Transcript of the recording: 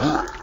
Ah!